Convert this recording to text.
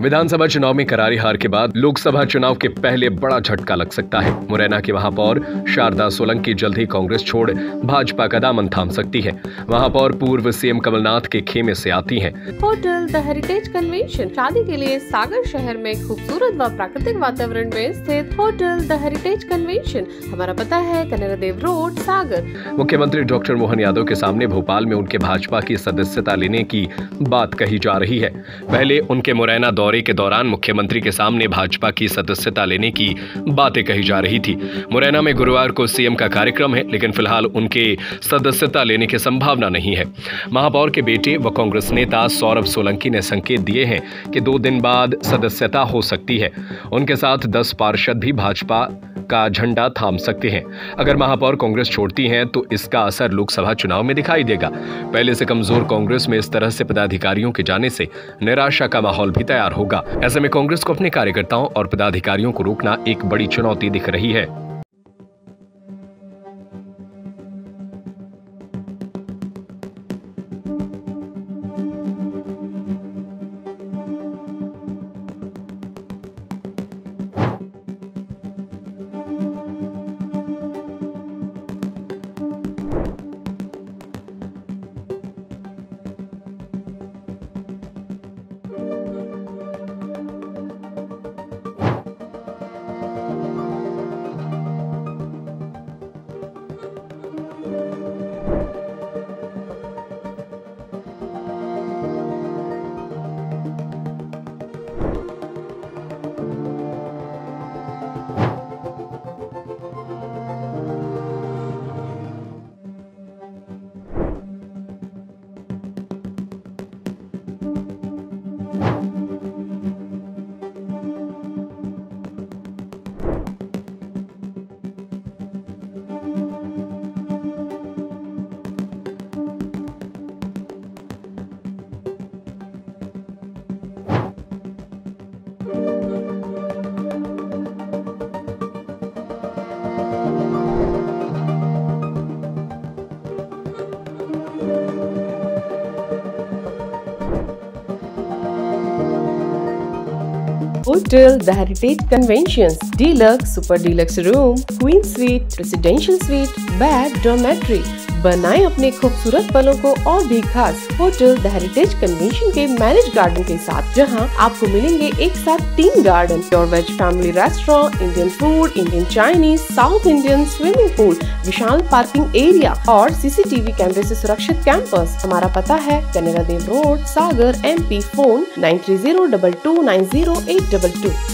विधानसभा चुनाव में करारी हार के बाद लोकसभा चुनाव के पहले बड़ा झटका लग सकता है। मुरैना की महापौर शारदा सोलंकी जल्द ही कांग्रेस छोड़ भाजपा का दामन थाम सकती है। महापौर पूर्व सीएम कमलनाथ के खेमे से आती हैं। होटल द हेरिटेज कन्वेंशन शादी के लिए सागर शहर में खूबसूरत व प्राकृतिक वातावरण में स्थित होटल द हेरिटेज कन्वेंशन। हमारा पता है कनेरा देव रोड सागर। मुख्यमंत्री डॉक्टर मोहन यादव के सामने भोपाल में उनके भाजपा की सदस्यता लेने की बात कही जा रही है। पहले उनके मुरैना दौरे के दौरान मुख्यमंत्री के सामने भाजपा की सदस्यता लेने की बातें कही जा रही थी। मुरैना में गुरुवार को सीएम का कार्यक्रम है, लेकिन फ़िलहाल उनके सदस्यता लेने की संभावना नहीं है। महापौर के बेटे व कांग्रेस नेता सौरभ सोलंकी ने संकेत दिए हैं कि दो दिन बाद सदस्यता हो सकती है। उनके साथ दस पार्षद भी भाजपा का झंडा थाम सकते हैं। अगर महापौर कांग्रेस छोड़ती हैं तो इसका असर लोकसभा चुनाव में दिखाई देगा। पहले से कमज़ोर कांग्रेस में इस तरह से पदाधिकारियों के जाने से निराशा का माहौल भी तैयार होगा। ऐसे में कांग्रेस को अपने कार्यकर्ताओं और पदाधिकारियों को रोकना एक बड़ी चुनौती दिख रही है। Hotel The Heritage Conventions, Deluxe, Super Deluxe Room, Queen Suite, Presidential Suite, Bed, Dormitory. बनाएँ अपने खूबसूरत पलों को और भी खास होटल द हेरिटेज कन्वेंशन के मैरिज गार्डन के साथ, जहाँ आपको मिलेंगे एक साथ तीन garden, pure veg family restaurant, Indian food, Indian Chinese, south Indian swimming pool, विशाल पार्किंग एरिया और सीसीटीवी कैमरे से सुरक्षित कैंपस। हमारा पता है Kanera Dev road, Sagar MP phone nine three zero double two nine zero eight double two.